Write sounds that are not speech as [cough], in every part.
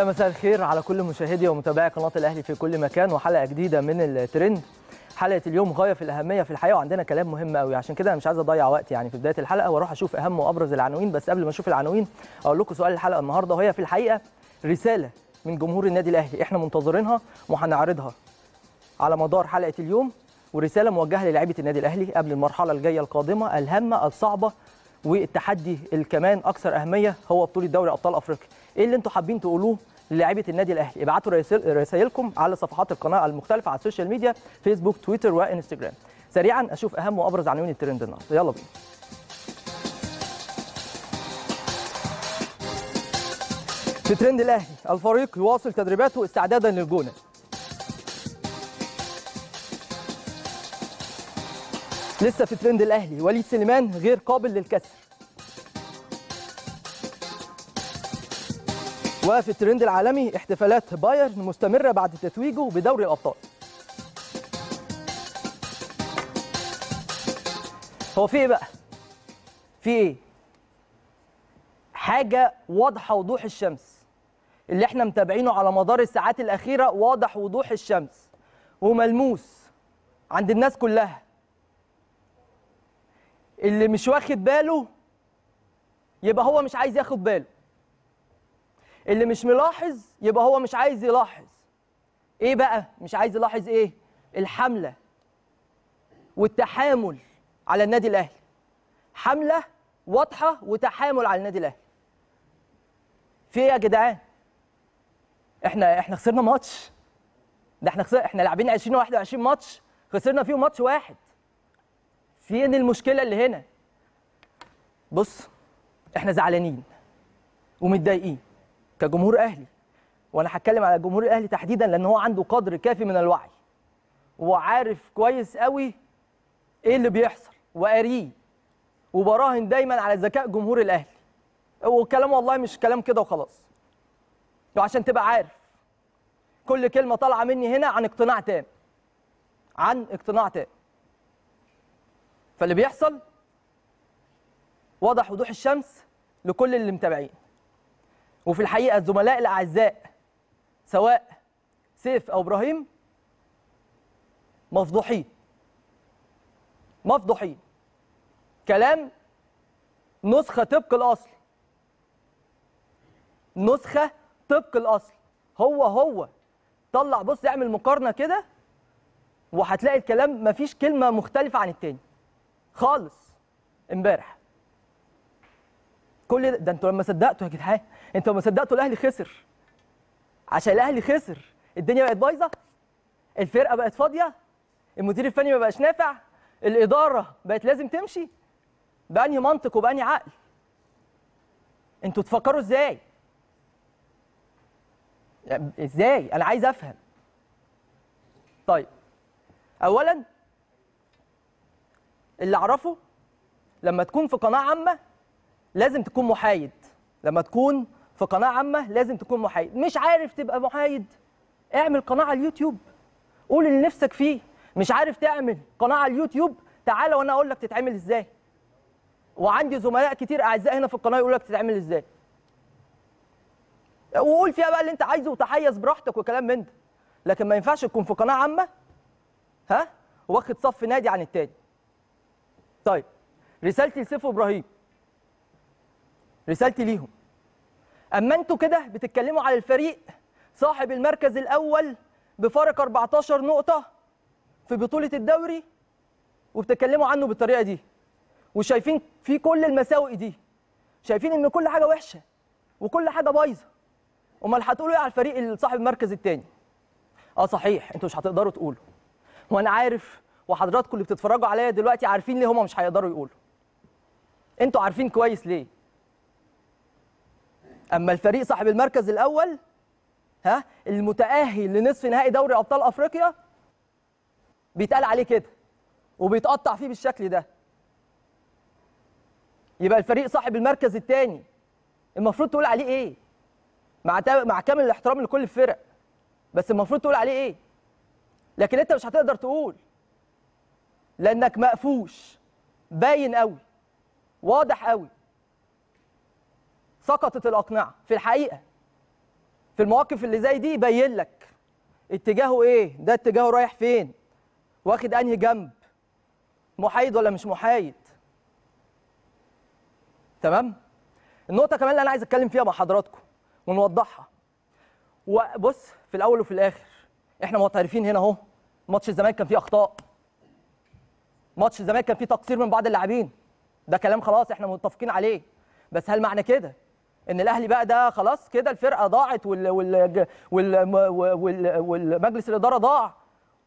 يا مساء الخير على كل مشاهدي ومتابعي قناة الأهلي في كل مكان وحلقة جديدة من الترند. حلقة اليوم غاية في الأهمية في الحقيقة وعندنا كلام مهم قوي عشان كده أنا مش عايز أضيع وقت يعني في بداية الحلقة وأروح أشوف أهم وأبرز العناوين. بس قبل ما أشوف العناوين أقول لكم سؤال الحلقة النهارده وهي في الحقيقة رسالة من جمهور النادي الأهلي. إحنا منتظرينها وهنعرضها على مدار حلقة اليوم ورسالة موجهة للاعيبة النادي الأهلي قبل المرحلة الجاية القادمة. الهامه الصعبة والتحدي الكمان أكثر أهمية هو بطولة دوري أبطال أفريقيا. إيه اللي أنتم حابين تقولوه؟ للاعيبة النادي الأهلي. ابعتوا رسائل- رسائلكم على صفحات القناة المختلفة على ال social media فيسبوك تويتر وإنستجرام. سريعا أشوف أهم وأبرز عناوين الترند النهارده. يلا بينا. في ترند الأهلي الفريق يواصل تدريباته استعدادا للجونة. لسه في ترند الأهلي وليد سليمان غير قابل للكسر. وفي الترند العالمي احتفالات بايرن مستمرة بعد تتويجه بدوري الأبطال. هو في إيه بقى؟ في إيه حاجة واضحة وضوح الشمس. اللي إحنا متابعينه على مدار الساعات الأخيرة واضح وضوح الشمس. وملموس عند الناس كلها. اللي مش واخد باله يبقى هو مش عايز ياخد باله. اللي مش ملاحظ يبقى هو مش عايز يلاحظ. إيه بقى مش عايز يلاحظ إيه؟ الحملة والتحامل على النادي الأهلي. حملة واضحة وتحامل على النادي الأهلي. في إيه يا جدعان؟ إحنا إحنا خسرنا ماتش. ده إحنا خسر إحنا لاعبين 20 21 ماتش خسرنا فيهم ماتش واحد. فين المشكلة اللي هنا؟ بص إحنا زعلانين ومتضايقين. كجمهور أهلي. وأنا هتكلم على جمهور الأهلي تحديدا لأن هو عنده قدر كافي من الوعي. وعارف كويس قوي إيه اللي بيحصل. وقاريه. وبراهن دايما على ذكاء جمهور الأهلي. والكلام والله مش كلام كده وخلاص. وعشان تبقى عارف. كل كلمة طالعة مني هنا عن اقتناع تام. عن اقتناع تام. فاللي بيحصل واضح وضوح الشمس لكل اللي متابعين وفي الحقيقة الزملاء الأعزاء سواء سيف أو إبراهيم مفضوحين. مفضوحين. كلام نسخة طبق الأصل. نسخة طبق الأصل. هو هو. طلع بص اعمل مقارنة كده وهتلاقي الكلام مفيش كلمة مختلفة عن التاني. خالص. امبارح. كل ده, ده أنتوا لما صدقتوا يا جدعان. أنتوا لما صدقتوا الاهلي خسر. عشان الاهلي خسر. الدنيا بقت بايظة. الفرقة بقت فاضية. المدير الفني ما بقاش نافع. الإدارة بقت لازم تمشي. بأنهي منطق وبأنهي عقل؟ أنتوا تفكروا إزاي؟ إزاي؟ أنا عايز افهم. طيب اولا اللي أعرفه لما تكون في قناه عامة لازم تكون محايد. لما تكون في قناة عامة لازم تكون محايد. مش عارف تبقى محايد. اعمل قناة على اليوتيوب. قول اللي نفسك فيه. مش عارف تعمل قناة على اليوتيوب. تعالى وأنا أقول لك تتعمل إزاي. وعندي زملاء كتير اعزاء هنا في القناة يقول لك تتعمل إزاي. وقول فيها بقى اللي انت عايزه وتحيز براحتك وكلام من ده. لكن ما ينفعش تكون في قناة عامة. ها؟ واخد صف نادي عن التاني. طيب. رسالتي لسيف إبراهيم رسالتي ليهم. أما أنتوا كده بتتكلموا على الفريق صاحب المركز الأول بفارق 14 نقطة في بطولة الدوري وبتتكلموا عنه بالطريقة دي وشايفين في كل المساوئ دي شايفين إن كل حاجة وحشة وكل حاجة بايظة أمال هتقولوا إيه على الفريق اللي صاحب المركز الثاني آه صحيح أنتوا مش هتقدروا تقولوا. وأنا عارف وحضراتكم اللي بتتفرجوا عليا دلوقتي عارفين ليه هم مش هيقدروا يقولوا. أنتوا عارفين كويس ليه؟ أما الفريق صاحب المركز الأول ها المتأهل لنصف نهائي دوري أبطال أفريقيا بيتقال عليه كده وبيتقطع فيه بالشكل ده. يبقى الفريق صاحب المركز الثاني المفروض تقول عليه إيه؟ مع مع كامل الاحترام لكل الفرق. بس المفروض تقول عليه إيه؟ لكن أنت مش هتقدر تقول. لأنك مقفوش باين قوي واضح قوي سقطت الأقنعة. في الحقيقة في المواقف اللي زي دي يبين لك اتجاهه إيه ده اتجاهه رايح فين واخد أنهي جنب محايد ولا مش محايد. تمام؟ النقطة كمان اللي أنا عايز أتكلم فيها مع حضراتكم ونوضحها. وبص في الأول وفي الآخر إحنا معترفين هنا أهو ماتش الزمالك كان فيه أخطاء. ماتش الزمالك كان فيه تقصير من بعض اللاعبين. ده كلام خلاص إحنا متفقين عليه. بس هل معنى كده؟ إن الأهلي بقى ده خلاص كده الفرقة ضاعت وال وال وال وال والمجلس الإدارة ضاع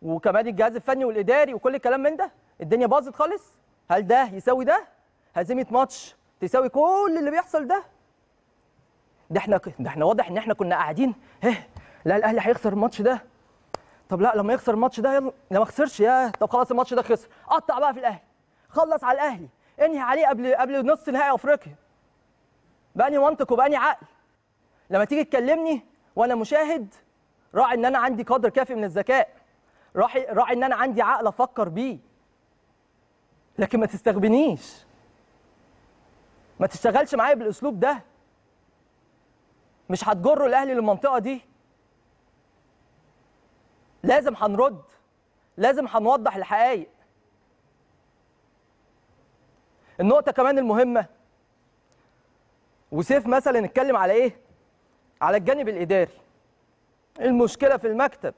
وكمان الجهاز الفني والإداري وكل الكلام من ده الدنيا باظت خالص. هل ده يساوي ده؟ هزيمة ماتش تساوي كل اللي بيحصل ده؟ ده إحنا ده إحنا واضح إن إحنا كنا قاعدين إيه؟ لا الأهلي هيخسر الماتش ده. طب لا لما يخسر الماتش ده يلا لا ما خسرش يا طب خلاص الماتش ده خسر. قطع بقى في الأهلي. خلص على الأهلي. انهي عليه قبل قبل نص نهائي أفريقيا. بأني منطق وبأني عقل. لما تيجي تكلمني وأنا مشاهد راعي إن أنا عندي قدر كافي من الذكاء. راعي راعي إن أنا عندي عقل أفكر بيه. لكن ما تستغبنيش ما تشتغلش معايا بالأسلوب ده. مش هتجروا الاهلي للمنطقة دي. لازم هنرد. لازم هنوضح الحقائق. النقطة كمان المهمة. وسيف مثلا نتكلم على إيه؟ على الجانب الإداري. المشكلة في المكتب.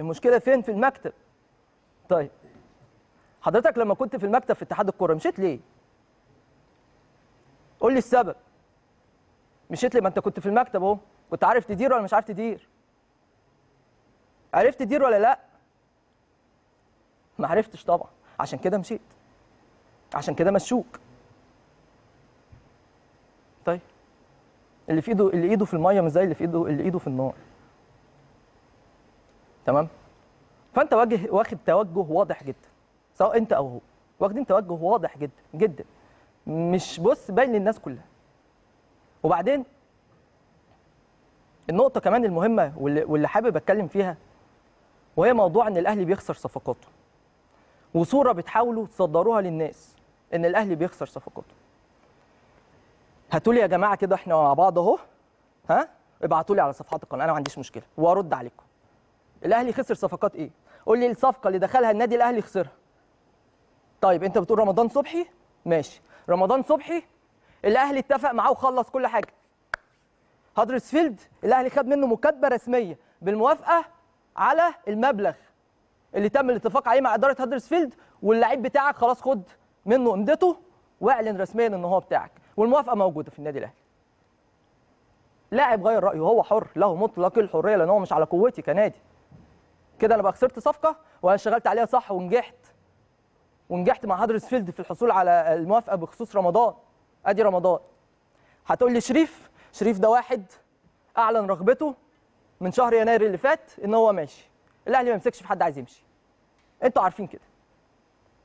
المشكلة فين؟ في المكتب. طيب. حضرتك لما كنت في المكتب في اتحاد الكورة مشيت ليه؟ قول لي السبب. مشيت ليه؟ ما انت كنت في المكتب اهو. كنت عارف تدير ولا مش عارف تدير؟ عرفت تدير ولا لا؟ ما عرفتش طبعا. عشان كده مشيت. عشان كده مشوك. طيب. اللي في ايده اللي إيده في المية مش زي اللي في ايده اللي إيده في النار. تمام؟ فأنت واجه واخد توجه واضح جدا سواء أنت أو هو. واخدين توجه واضح جدا جدا. مش بص باين للناس كلها. وبعدين النقطة كمان المهمة واللي, حابب أتكلم فيها وهي موضوع إن الأهلي بيخسر صفقاته. وصورة بتحاولوا تصدروها للناس إن الأهلي بيخسر صفقاته. هاتوا لي يا جماعة كده إحنا مع بعض اهو. ها؟ ابعتوا لي على صفحات القناة أنا ما عنديش مشكلة. وأرد عليكم. الأهلي خسر صفقات إيه؟ قول لي الصفقة اللي دخلها النادي الأهلي خسرها. طيب أنت بتقول رمضان صبحي؟ ماشي. رمضان صبحي؟ الأهلي اتفق معاه وخلص كل حاجة. هدرسفيلد الأهلي خد منه مكاتبة رسمية بالموافقة على المبلغ اللي تم الاتفاق عليه مع إدارة هدرسفيلد واللعيب بتاعك خلاص خد منه امضته واعلن رسميا إن هو بتاعك. والموافقة موجودة في النادي الأهلي. لاعب غير رأيه هو حر له مطلق الحرية لأن هو مش على قوتي كنادي. كده أنا بقى خسرت صفقة وأنا اشتغلت عليها صح ونجحت. ونجحت مع هدرسفيلد في الحصول على الموافقة بخصوص رمضان. أدي رمضان. هتقول لي شريف؟ شريف ده واحد أعلن رغبته من شهر يناير اللي فات إن هو ماشي. الأهلي ما يمسكش في حد عايز يمشي. أنتوا عارفين كده.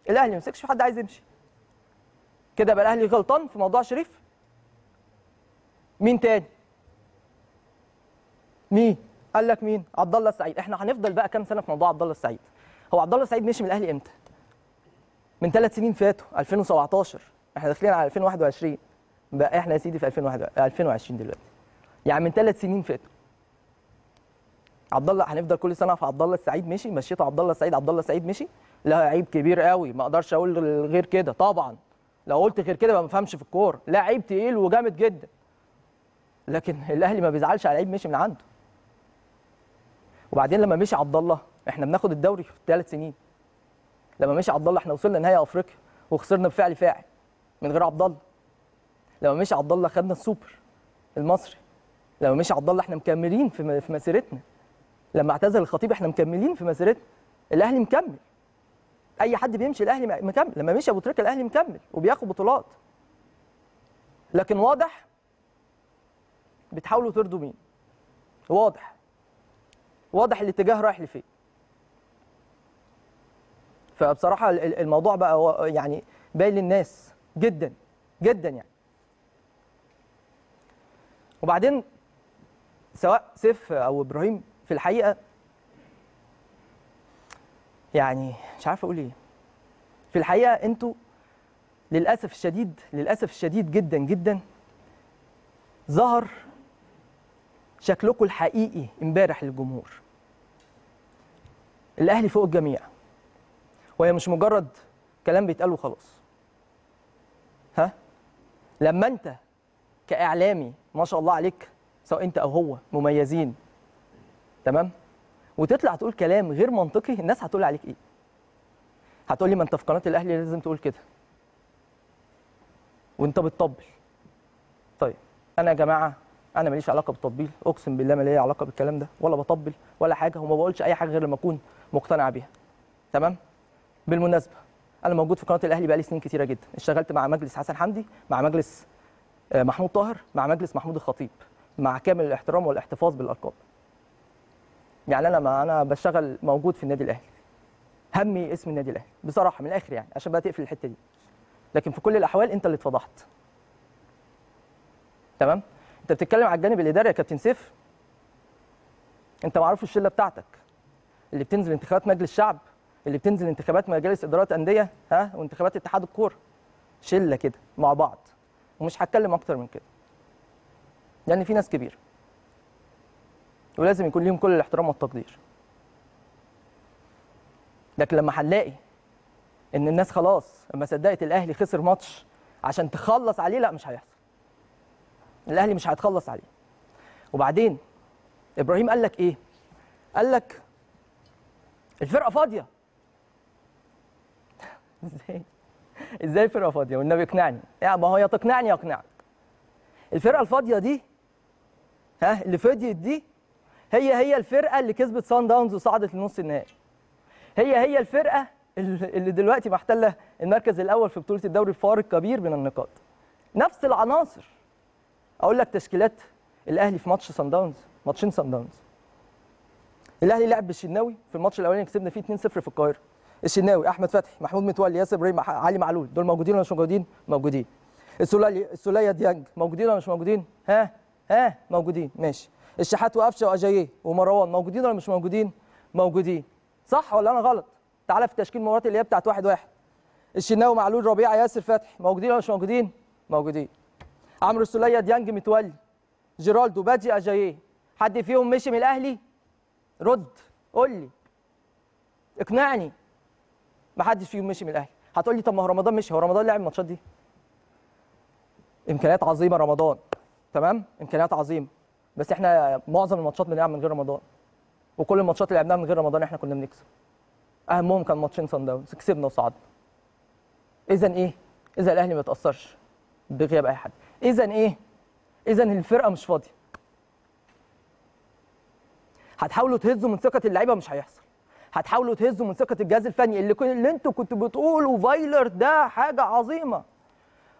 الأهلي ما يمسكش في حد عايز يمشي. كده يبقى الأهلي غلطان في موضوع شريف؟ مين تاني؟ مين؟ قال لك مين؟ عبد الله السعيد. إحنا هنفضل بقى كام سنة في موضوع عبد الله السعيد؟ هو عبد الله السعيد مشي من الأهلي إمتى؟ من ثلاث سنين فاتوا 2017 إحنا داخلين على 2021 بقى إحنا يا سيدي في 2021 دلوقتي. يعني من ثلاث سنين فاتوا. عبد الله هنفضل كل سنة في عبد الله السعيد مشي؟ مشيته عبد الله السعيد عبد الله السعيد مشي؟ لا عيب كبير قوي. ما أقدرش أقول غير كده. طبعا. لو قلت غير كده ما بفهمش في الكوره لا عيب تقيل وجامد جدا. لكن الأهلي ما بيزعلش على عيب مشي من عنده. وبعدين لما مشي عبد الله إحنا بناخد الدوري في ثلاث سنين. لما مشي عبد الله إحنا وصلنا نهائي أفريقيا وخسرنا بفعل فاعل من غير عبد الله لما مشي عبد الله خدنا السوبر المصري. لما مشي عبد الله إحنا مكملين في مسيرتنا. لما اعتزل الخطيب إحنا مكملين في مسيرتنا. الأهلي مكمل. أي حد بيمشي الأهلي مكمل. لما مشي أبو تريكة الأهلي مكمل وبياخد بطولات. لكن واضح بتحاولوا ترضوا مين؟ واضح. واضح الاتجاه رايح لفين. فبصراحة الموضوع بقى يعني باين للناس جدا جدا يعني. وبعدين سواء سيف أو إبراهيم في الحقيقة يعني مش عارف أقول إيه. في الحقيقة أنتوا للأسف الشديد للأسف الشديد جدا جدا ظهر شكلكم الحقيقي امبارح للجمهور. الأهلي فوق الجميع. وهي مش مجرد كلام بيتقال وخلاص. ها؟ لما أنت كإعلامي ما شاء الله عليك سواء أنت أو هو مميزين. تمام؟ وتطلع تقول كلام غير منطقي الناس هتقول عليك إيه؟ هتقول لي ما أنت في قناة الأهلي لازم تقول كده. وأنت بتطبل. طيب أنا يا جماعة أنا ماليش علاقة بالتطبيل أقسم بالله ما ليا علاقة بالكلام ده ولا بطبل ولا حاجة وما بقولش أي حاجة غير لما أكون مقتنع بيها. تمام؟ بالمناسبة أنا موجود في قناة الأهلي بقالي سنين كتيرة جدا. اشتغلت مع مجلس حسن حمدي مع مجلس آه، محمود طاهر مع مجلس محمود الخطيب مع كامل الاحترام والإحتفاظ بالألقاب. يعني أنا ما أنا بشتغل موجود في النادي الأهلي. همي اسم النادي الأهلي. بصراحة من الآخر يعني عشان بقى تقفل الحتة دي. لكن في كل الأحوال أنت اللي اتفضحت. تمام؟ أنت بتتكلم على الجانب الإداري يا كابتن سيف؟ أنت معروف الشلة بتاعتك. اللي بتنزل انتخابات مجلس الشعب اللي بتنزل انتخابات مجالس إدارات أندية ها؟ وانتخابات اتحاد الكورة. شلة كده مع بعض. ومش هتكلم أكتر من كده. لأن في ناس كبيرة. ولازم يكون ليهم كل الاحترام والتقدير. لكن لما هنلاقي إن الناس خلاص لما صدقت الأهلي خسر ماتش عشان تخلص عليه لا مش هيحصل. الأهلي مش هيتخلص عليه. وبعدين إبراهيم قال لك إيه؟ قال لك الفرقة فاضية. [laughs] إزاي؟ إزاي الفرقة فاضية؟ والنبي اقنعني. يعني ما هو يا تقنعني يا أقنعك. الفرقة الفاضية دي ها اللي فضيت دي هي هي الفرقة اللي كسبت سان داونز وصعدت لنص النهائي. هي هي الفرقة اللي دلوقتي محتلة المركز الأول في بطولة الدوري بفارق كبير من النقاط. نفس العناصر. أقول لك تشكيلات الأهلي في ماتش سان داونز ماتشين سان داونز الأهلي لعب بالشناوي في الماتش الأولاني كسبنا فيه 2-0 في القاهرة. الشناوي أحمد فتحي محمود متولي ياسر إبراهيم علي معلول دول موجودين ولا مش موجودين؟ موجودين. السوليه السولية ديانج موجودين ولا مش موجودين؟ ها؟ ها؟ موجودين. ماشي. الشحات وقفشة وأجاييه. ومروان موجودين ولا مش موجودين؟ موجودين. صح ولا أنا غلط؟ تعالى في تشكيل المباراه اللي هي بتاعت واحد واحد. الشناوي معلول ربيعه ياسر فتحي. موجودين ولا مش موجودين؟ موجودين. عمرو السولية ديانج متولي جيرالدو بادجي أجاييه. حد فيهم مشي من الأهلي؟ رد. قول لي. اقنعني. ما حدش فيهم مشي من الأهلي. هتقول لي طب ما هو رمضان مشي. هو رمضان لعب الماتشات دي؟ إمكانيات عظيمة رمضان. تمام؟ إمكانيات عظيمة. بس إحنا معظم الماتشات بنلعب من غير رمضان. وكل الماتشات اللي لعبناها من غير رمضان إحنا كنا بنكسب. أهمهم كان ماتشين صن داونز. كسبنا وصعدنا. اذا إيه؟ اذا الأهلي ما يتأثرش بغياب أي حد. اذا إيه؟ اذا الفرقة مش فاضية. هتحاولوا تهزوا من ثقة اللعيبة مش هيحصل. هتحاولوا تهزوا من ثقة الجهاز الفني اللي كن... اللي أنتوا كنتوا بتقولوا فايلر ده حاجة عظيمة.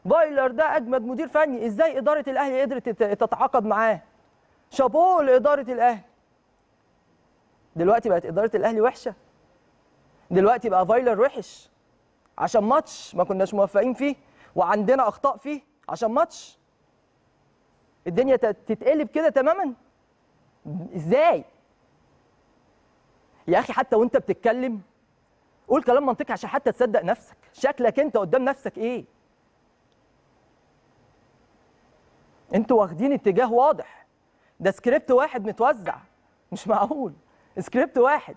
فايلر ده أجمد مدير فني. إزاي إدارة الأهلي قدرت تت- تتعاقد معاه؟ شابوه لإدارة الأهلي. دلوقتي بقت إدارة الأهلي وحشة. دلوقتي بقى فايلر وحش عشان ماتش ما كناش موفقين فيه وعندنا أخطاء فيه عشان ماتش. الدنيا تت- تتقلب كده تماما. إزاي؟ يا أخي حتى وأنت بتتكلم قول كلام منطقي عشان حتى تصدق نفسك. شكلك أنت قدام نفسك إيه؟ أنتوا واخدين اتجاه واضح. ده سكريبت واحد متوزع مش معقول. سكريبت واحد.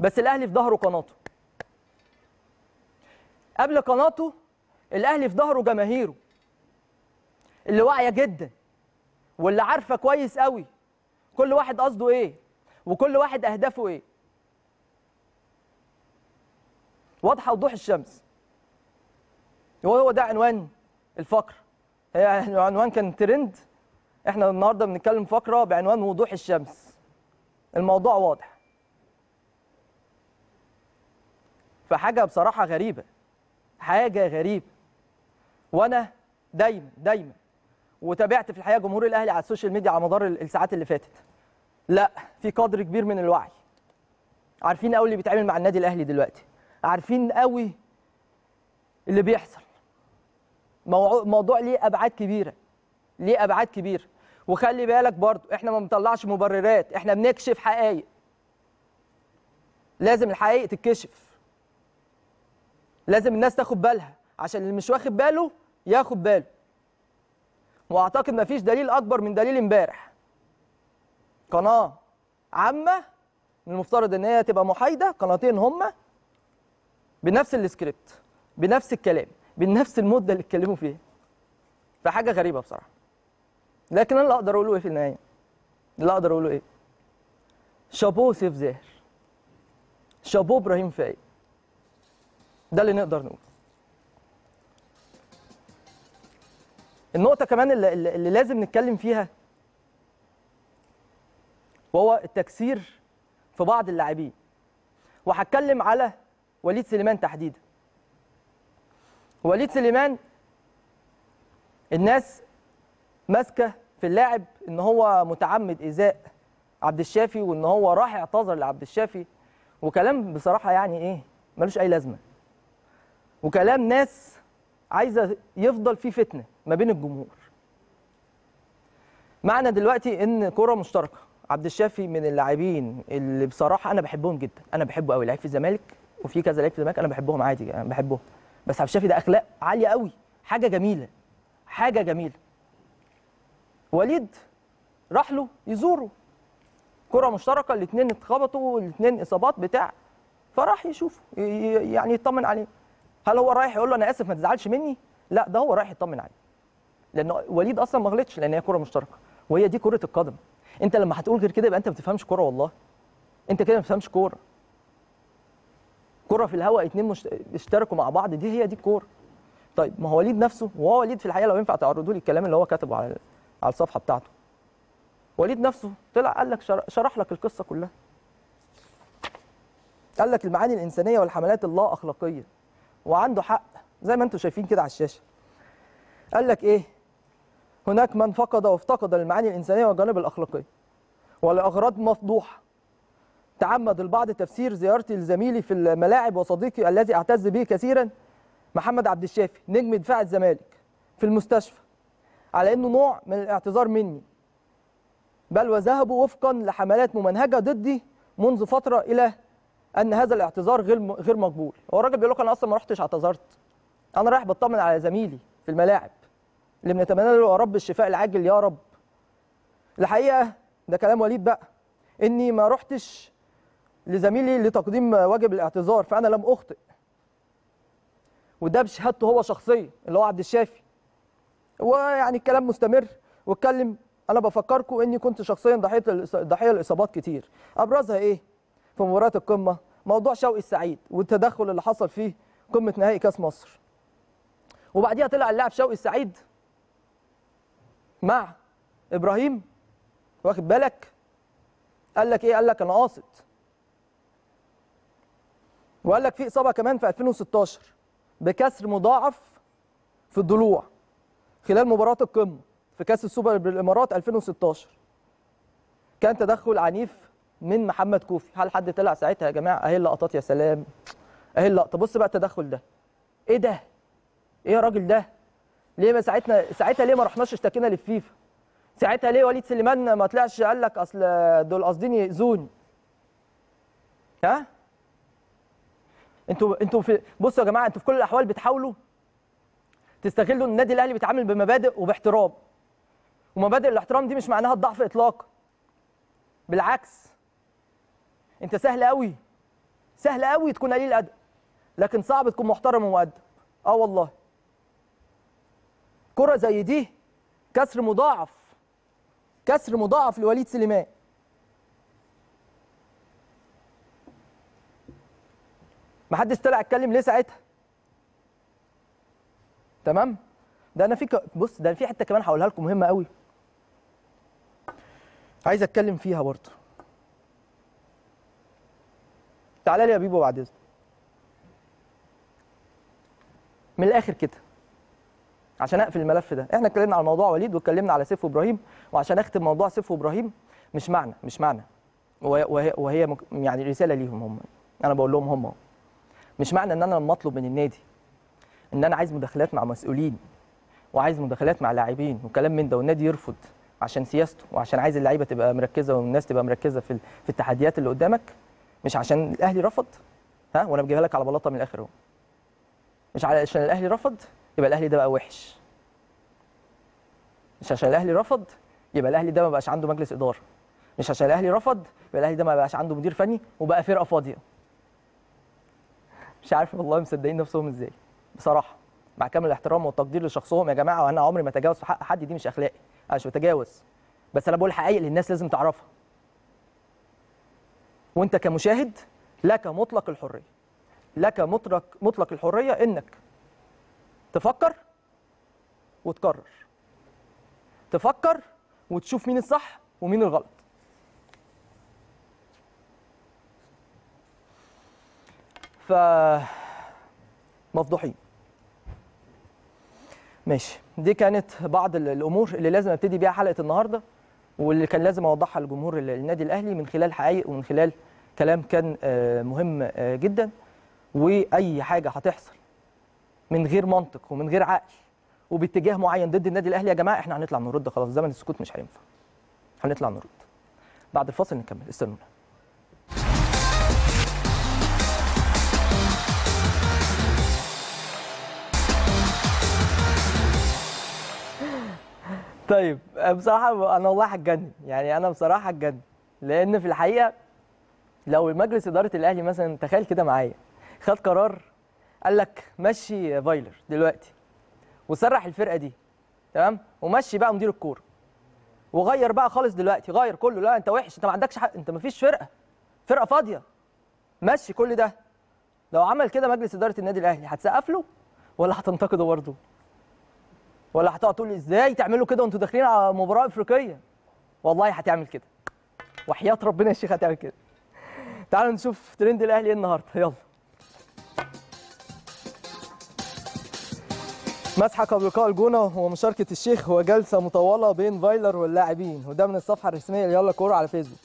بس الأهلي في ظهره قناته. قبل قناته الأهلي في ظهره جماهيره اللي واعية جدا واللي عارفة كويس قوي كل واحد قصده إيه وكل واحد أهدافه إيه. واضحة وضوح الشمس. وهو ده عنوان الفقرة. هي عنوان كان ترند. إحنا النهارده بنتكلم فقرة بعنوان وضوح الشمس. الموضوع واضح. فحاجة بصراحة غريبة. حاجة غريبة. وأنا دايما دايما وتابعت في الحقيقة جمهور الأهلي على السوشيال ميديا على مدار الساعات اللي فاتت. لا في قدر كبير من الوعي. عارفين قوي اللي بيتعامل مع النادي الأهلي دلوقتي. عارفين قوي اللي بيحصل. موضوع, موضوع ليه أبعاد كبيرة. ليه أبعاد كبيرة. وخلي بالك برضو إحنا ما بنطلعش مبررات إحنا بنكشف حقائق. لازم الحقائق تتكشف. لازم الناس تاخد بالها عشان اللي مش واخد باله ياخد باله. واعتقد مفيش دليل اكبر من دليل امبارح. قناة عامة من المفترض ان هي تبقى محايدة قناتين هما بنفس السكريبت بنفس الكلام بنفس المدة اللي اتكلموا فيها. فحاجة غريبة بصراحة. لكن أنا اللي أقدر أقوله إيه في النهاية؟ اللي أقدر أقوله إيه؟ شابوه سيف زاهر. شابوه إبراهيم فايق. ده اللي نقدر نقوله. النقطة كمان اللي, اللي لازم نتكلم فيها وهو التكسير في بعض اللاعبين. وهتكلم على وليد سليمان تحديدا. وليد سليمان الناس ماسكة في اللاعب إن هو متعمد ايذاء عبد الشافي وإن هو راح اعتذر لعبد الشافي. وكلام بصراحة يعني إيه ملوش أي لازمة. وكلام ناس عايزة يفضل في فتنة ما بين الجمهور. معنى دلوقتي إن كرة مشتركة. عبد الشافي من اللاعبين اللي بصراحة أنا بحبهم جدا. أنا بحبه قوي لعيب في الزمالك وفي كذا لعيب في الزمالك أنا بحبهم عادي أنا بحبهم. بس عبد الشافي ده أخلاق عالية قوي حاجة جميلة حاجة جميلة. وليد راح له يزوره. كرة مشتركة الاثنين اتخبطوا الاثنين إصابات بتاع فراح يشوفه يعني يطمن عليه. هل هو رايح يقول له أنا آسف ما تزعلش مني؟ لا ده هو رايح يطمن عليه. لأن وليد أصلا ما غلطش لأن هي كرة مشتركة وهي دي كرة القدم. أنت لما هتقول غير كده يبقى أنت ما بتفهمش كورة والله. أنت كده ما بتفهمش كورة. كرة في الهواء اتنين مش... اشتركوا مع بعض دي هي دي الكورة. طيب ما هو وليد نفسه وهو وليد في الحقيقة لو ينفع تعرضوا لي الكلام اللي هو كتبه على على الصفحة بتاعته. وليد نفسه طلع قال لك شر- شرح لك القصة كلها. قال لك المعاني الإنسانية والحملات اللا أخلاقية. وعنده حق زي ما أنتم شايفين كده على الشاشة. قال لك إيه؟ هناك من فقد وافتقد المعاني الإنسانية والجانب الاخلاقي ولأغراض مفضوحة. تعمد البعض تفسير زيارتي لزميلي في الملاعب وصديقي الذي اعتز به كثيرا محمد عبد الشافي نجم دفاع الزمالك في المستشفى. على انه نوع من الاعتذار مني. بل وذهبوا وفقا لحملات ممنهجة ضدي منذ فترة إلى أن هذا الاعتذار غير غير مقبول. هو الراجل بيقول لك أنا أصلا ما رحتش اعتذرت. أنا رايح بطمن على زميلي في الملاعب اللي بنتمنى له يا رب الشفاء العاجل يا رب. الحقيقة ده كلام وليد بقى. إني ما رحتش لزميلي لتقديم واجب الاعتذار فأنا لم أخطئ. وده بشهادته هو شخصيا اللي هو عبد الشافي. ويعني الكلام مستمر. واتكلم أنا بفكركم إني كنت شخصيا ضحيه ضحية الاصابات كتير. أبرزها إيه؟ في مباراة القمة موضوع شوقي السعيد والتدخل اللي حصل فيه قمة نهائي كأس مصر. وبعديها طلع اللاعب شوقي السعيد مع إبراهيم واخد بالك؟ قال لك إيه؟ قال لك أنا قاصد. وقال لك في إصابة كمان في 2016 بكسر مضاعف في الضلوع. خلال مباراة القمة في كأس السوبر بالإمارات 2016 كان تدخل عنيف من محمد كوفي. هل حد طلع ساعتها يا جماعة؟ أهي اللقطات يا سلام. أهي اللقطة. بص بقى التدخل ده. إيه ده؟ إيه يا راجل ده؟ ليه ما ساعتنا ساعتها ليه ما رحناش اشتكينا للفيفا ساعتها ليه وليد سليمان ما طلعش قال لك أصل دول قاصدين يأذوني؟ ها؟ أنتوا أنتوا في بصوا يا جماعة أنتوا في كل الأحوال بتحاولوا تستغلوا النادي الأهلي بيتعامل بمبادئ وباحترام. ومبادئ الاحترام دي مش معناها الضعف اطلاقا. بالعكس. أنت سهل قوي سهل قوي تكون قليل ادب لكن صعب تكون محترم ومؤدب. آه والله. كرة زي دي كسر مضاعف. كسر مضاعف لوليد سليمان. محدش طلع اتكلم ليه ساعتها؟ تمام؟ ده أنا في. بص ده في حتة كمان هقولها لكم مهمة قوي. عايز اتكلم فيها برضه. تعالى لي يا بيبو بعد إذنك. من الآخر كده. عشان أقفل الملف ده. إحنا اتكلمنا على موضوع وليد واتكلمنا على سيف وابراهيم وعشان أختم موضوع سيف وابراهيم مش معنى مش معنى. وهي, وهي, يعني رسالة ليهم هم. أنا بقول لهم هم. مش معنى إن أنا لما أطلب من النادي إن أنا عايز مداخلات مع مسؤولين وعايز مداخلات مع لاعبين وكلام من ده والنادي يرفض عشان سياسته وعشان عايز اللعيبة تبقى مركزة والناس تبقى مركزة في في التحديات اللي قدامك مش عشان الأهلي رفض؟ ها؟ وأنا بجيبها لك على بلاطة من الآخر أهو. مش علشان الأهلي رفض يبقى الأهلي ده بقى وحش. مش عشان الأهلي رفض يبقى الأهلي ده ما بقاش عنده مجلس إدارة. مش عشان الأهلي رفض يبقى الأهلي ده ما بقاش عنده مدير فني وبقى فرقة فاضية. مش عارف والله مصدقين نفسهم إزاي. بصراحة مع كامل الاحترام والتقدير لشخصهم يا جماعة وأنا عمري ما أتجاوز في حق حد دي مش أخلاقي أنا مش بتجاوز. بس أنا بقول حقائق للناس لازم تعرفها. وأنت كمشاهد لك مطلق الحرية لك مطلق مطلق الحرية إنك تفكر وتقرر. تفكر وتشوف مين الصح ومين الغلط. ف مفضوحين. ماشي. دي كانت بعض ال- الأمور اللي لازم أبتدي بيها حلقة النهارده واللي كان لازم أوضحها لجمهور ال- النادي الأهلي من خلال حقائق ومن خلال كلام كان آه، مهم آه، جدا. وأي حاجة هتحصل من غير منطق ومن غير عقل وباتجاه معين ضد النادي الأهلي يا جماعة إحنا هنطلع نرد خلاص. زمن السكوت مش هينفع. هنطلع نرد. بعد الفاصل نكمل. استنونا. طيب بصراحة أنا والله هتجنن يعني أنا بصراحة هتجنن لأن في الحقيقة لو مجلس إدارة الأهلي مثلا تخيل كده معايا خد قرار قال لك مشي فايلر دلوقتي وسرح الفرقة دي تمام؟ ومشي بقى مدير الكورة وغير بقى خالص دلوقتي غير كله لا أنت وحش أنت ما عندكش حق أنت ما فيش فرقة فرقة فاضية مشي كل ده. لو عمل كده مجلس إدارة النادي الأهلي هتسقف له ولا هتنتقده برضه؟ ولا هتقعد تقول إزاي تعملوا كده وأنتوا داخلين على مباراة إفريقية؟ والله هتعمل كده. وحياة ربنا يا شيخ هتعمل كده. تعالوا نشوف ترند الأهلي إيه النهارده. يلا. مسحه قبل لقاء الجونة ومشاركة الشيخ وجلسه مطولة بين فايلر واللاعبين. وده من الصفحة الرسمية ليلا كورة على فيسبوك.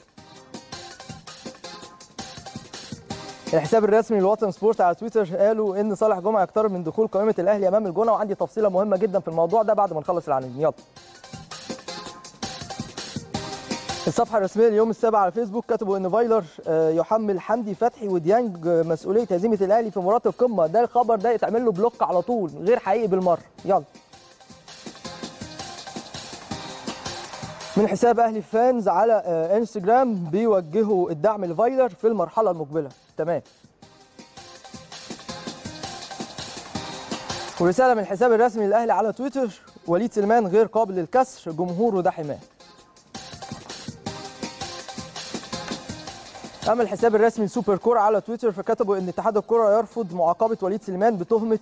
الحساب الرسمي للوطن سبورت على تويتر قالوا إن صالح جمعة يقترب من دخول قائمة الأهلي أمام الجونة وعندي تفصيلة مهمة جدا في الموضوع ده بعد ما نخلص العناوين. يلا. الصفحة الرسمية اليوم السابع على فيسبوك كتبوا إن فايلر آه، يحمل حمدي فتحي وديانج مسؤولية هزيمة الأهلي في مباراة القمة. ده الخبر ده يتعمل له block على طول غير حقيقي بالمرة. يلا. من حساب أهلي فانز على آه، إنستجرام بيوجهوا الدعم لفايلر في المرحلة المقبلة. تمام. ورسالة من الحساب الرسمي للأهلي على تويتر وليد سليمان غير قابل للكسر جمهوره ده حماة. أما الحساب الرسمي لسوبر كورة على تويتر فكتبوا إن اتحاد الكورة يرفض معاقبة وليد سليمان بتهمة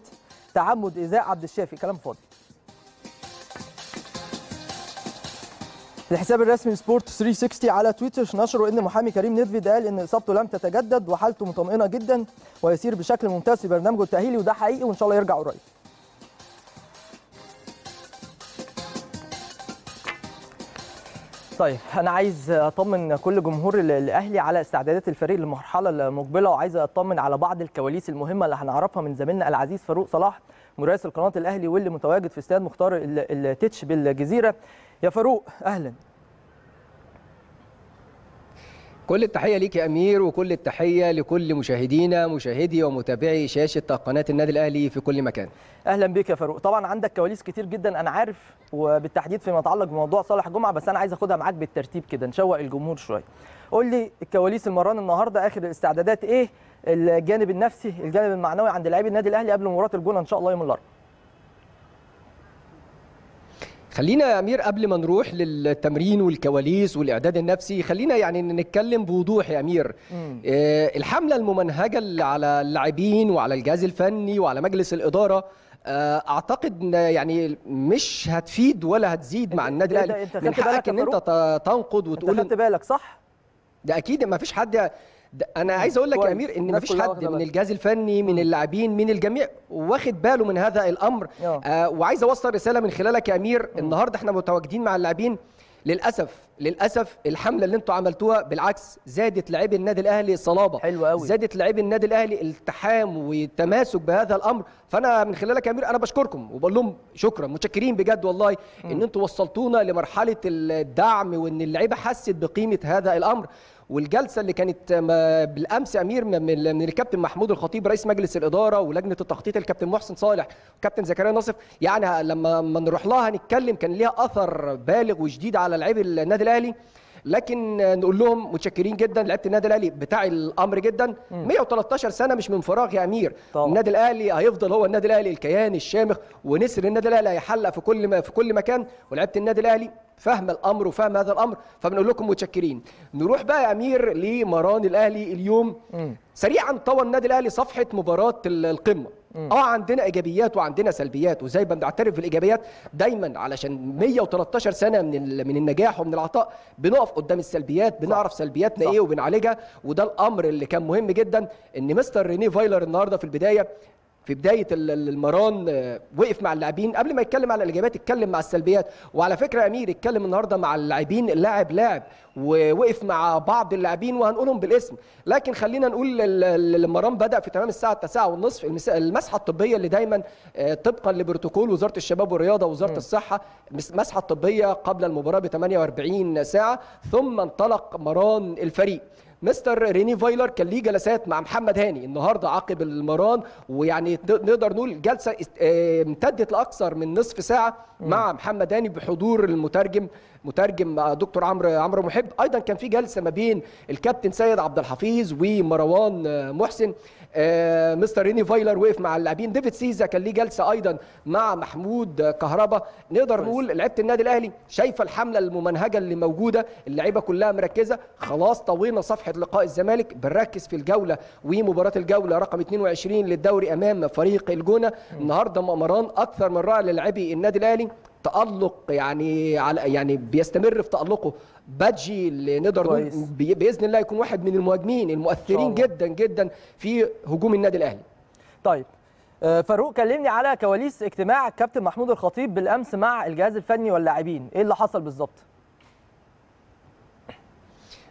تعمد إيذاء عبد الشافي. كلام فاضي. الحساب الرسمي لسبورت 360 على تويتر نشروا إن محامي كريم نيدفيد قال إن إصابته لم تتجدد وحالته مطمئنة جدا ويسير بشكل ممتاز في برنامجه التأهيلي وده حقيقي وإن شاء الله يرجع قريب. طيب أنا عايز أطمن كل جمهور ال- الأهلي على استعدادات الفريق للمرحلة المقبلة وعايز أطمن على بعض الكواليس المهمة اللي هنعرفها من زميلنا العزيز فاروق صلاح مراسل قناه الأهلي واللي متواجد في استاد مختار ال- التتش بالجزيرة يا فاروق أهلا. كل التحية ليك يا أمير وكل التحية لكل مشاهدينا مشاهدي ومتابعي شاشة قناة النادي الأهلي في كل مكان. أهلا بك يا فاروق. طبعا عندك كواليس كتير جدا أنا عارف وبالتحديد فيما يتعلق بموضوع صالح جمعة بس أنا عايز أخدها معاك بالترتيب كده نشوق الجمهور شوية. قول لي الكواليس المران النهارده آخر الاستعدادات إيه؟ الجانب النفسي الجانب المعنوي عند لاعبي النادي الأهلي قبل مباراة الجونة إن شاء الله يوم الأربعاء. خلينا يا أمير قبل ما نروح للتمرين والكواليس والإعداد النفسي خلينا يعني نتكلم بوضوح يا أمير مم. آه، الحملة الممنهجة اللي على اللاعبين وعلى الجهاز الفني وعلى مجلس الإدارة آه، اعتقد يعني مش هتفيد ولا هتزيد مع النادي إيه؟ الاهلي أنت من حقك ان انت تنقد انت وتقول خدت بالك صح ده أكيد ما فيش حد أنا عايز أقول لك يا. أمير إن ما الناس فيش كلها حد من. الجهاز الفني من اللاعبين من الجميع واخد باله من هذا الأمر آه. آه وعايز أوصل رسالة من خلالك يا أمير النهارده إحنا متواجدين مع اللاعبين للأسف للأسف الحملة اللي أنتوا عملتوها بالعكس زادت لاعبي النادي الأهلي صلابة حلو قوي. زادت لاعبي النادي الأهلي التحام والتماسك بهذا الأمر فأنا من خلالك يا أمير أنا بشكركم وبقول لهم شكرا متشكرين بجد والله إن أنتوا وصلتونا لمرحلة الدعم وإن اللعيبة حست بقيمة هذا الأمر والجلسة اللي كانت بالأمس أمير من الكابتن محمود الخطيب رئيس مجلس الإدارة ولجنة التخطيط الكابتن محسن صالح وكابتن زكريا ناصف يعني لما نروح لها هنتكلم كان ليها أثر بالغ وشديد على لاعبي النادي الأهلي. لكن نقول لهم متشكرين جدا لعيبه النادي الأهلي بتاع الأمر جدا. 113 سنة مش من فراغ يا أمير. طبعا. النادي الأهلي هيفضل هو النادي الأهلي الكيان الشامخ ونسر النادي الأهلي هيحلق في كل ما في كل مكان. ولعيبه النادي الأهلي فاهمه الأمر وفاهم هذا الأمر فبنقول لكم متشكرين. نروح بقى يا أمير لمران الأهلي اليوم. سريعا طوى النادي الأهلي صفحة مباراة ال- القمة. آه عندنا ايجابيات وعندنا سلبيات وزي ما بنعترف بالايجابيات دايما علشان 113 سنة من من النجاح ومن العطاء بنقف قدام السلبيات بنعرف سلبياتنا صح. إيه وبنعالجها وده الأمر اللي كان مهم جدا إن مستر ريني فايلر النهارده في البداية في بداية ال- ال- المران آه، وقف مع اللاعبين. قبل ما يتكلم على الايجابيات اتكلم مع السلبيات. وعلى فكرة أمير اتكلم النهارده مع اللاعبين. اللاعب لاعب ووقف مع بعض اللاعبين وهنقولهم بالاسم. لكن خلينا نقول ال- ال- المران بدأ في تمام الساعة 9 والنصف. المس- المسحة الطبية اللي دايما آه، طبقا لبروتوكول وزارة الشباب والرياضة ووزارة الصحة. مس- مسحة طبية قبل المباراة ب 48 ساعة ثم انطلق مران الفريق. مستر ريني فايلر كان ليه جلسات مع محمد هاني النهارده عقب المران ويعني نقدر نقول جلسة آه، امتدت لأكثر من نصف ساعة مع محمد هاني بحضور المترجم مترجم دكتور عمرو عمرو محب. أيضا كان في جلسة ما بين الكابتن سيد عبد الحفيظ ومروان آه، محسن. مستر ريني فايلر وقف مع اللاعبين. ديفيد سيزا كان ليه جلسة أيضا مع محمود آه، كهربا. نقدر. نقول لعيبة النادي الأهلي شايفة الحملة الممنهجه اللي موجودة اللعيبة كلها مركزة. خلاص طوينا صفحة لقاء الزمالك. بنركز في الجولة ومباراة الجولة. رقم 22 للدوري أمام فريق الجونة. النهارده مران أكثر من رائع للاعبي النادي الأهلي. تألق يعني على يعني بيستمر في تألقه. بادجي اللي نقدر بإذن الله يكون واحد من المهاجمين المؤثرين. جدا جدا في هجوم النادي الأهلي. طيب. آه، فاروق كلمني على كواليس اجتماع الكابتن محمود الخطيب بالأمس مع الجهاز الفني واللاعبين. إيه اللي حصل بالظبط؟